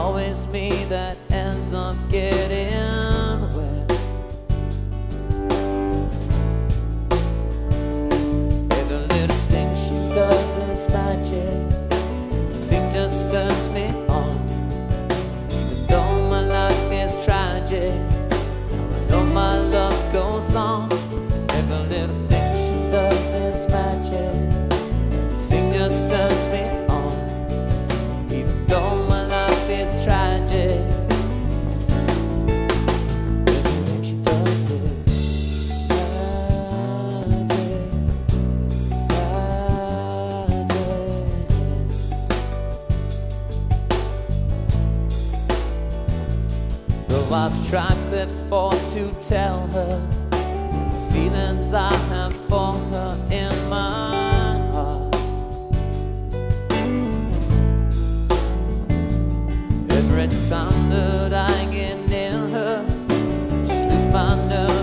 always me that ends up getting I've tried before to tell her the feelings I have for her in my heart. Every time that I get near her, just lose my nerve.